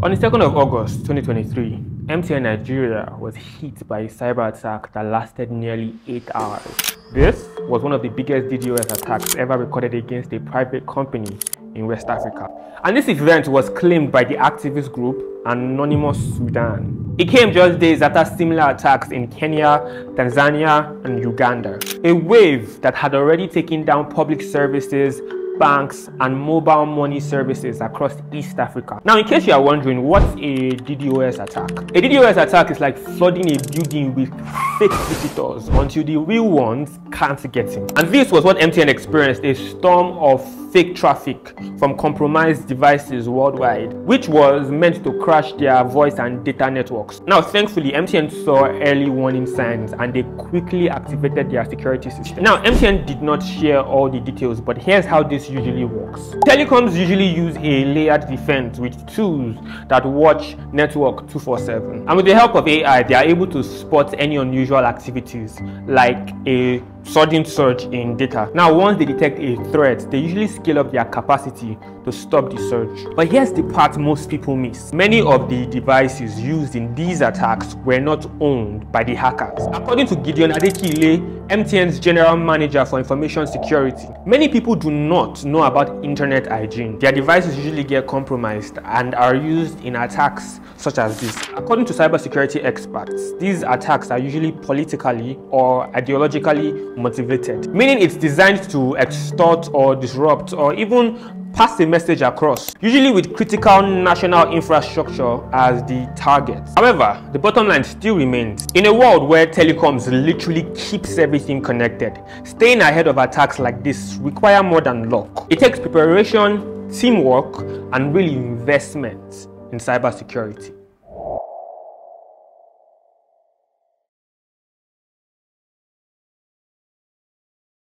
On the 2nd of August 2023, MTN Nigeria was hit by a cyber attack that lasted nearly 8 hours. This was one of the biggest DDoS attacks ever recorded against a private company in West Africa. And this event was claimed by the activist group Anonymous Sudan. It came just days after similar attacks in Kenya, Tanzania, and Uganda. A wave that had already taken down public services banks, and mobile money services across East Africa. Now, in case you are wondering, what's a DDoS attack? A DDoS attack is like flooding a building with fake visitors until the real ones can't get in. And this was what MTN experienced, a storm of fake traffic from compromised devices worldwide, which was meant to crash their voice and data networks. Now, thankfully, MTN saw early warning signs and they quickly activated their security system. Now, MTN did not share all the details, but here's how this usually works. Telecoms usually use a layered defense with tools that watch network 247. And with the help of AI, they are able to spot any unusual activities like a sudden surge in data. Now, once they detect a threat, they usually scale up their capacity to stop the surge. But here's the part most people miss. Many of the devices used in these attacks were not owned by the hackers. According to Gideon Adekile, MTN's general manager for information security, many people do not know about internet hygiene. Their devices usually get compromised and are used in attacks such as this. According to cybersecurity experts, these attacks are usually politically or ideologically motivated, meaning it's designed to extort or disrupt or even pass a message across, usually with critical national infrastructure as the target. However, the bottom line still remains. In a world where telecoms literally keeps everything connected, staying ahead of attacks like this require more than luck. It takes preparation, teamwork, and really investment in cybersecurity.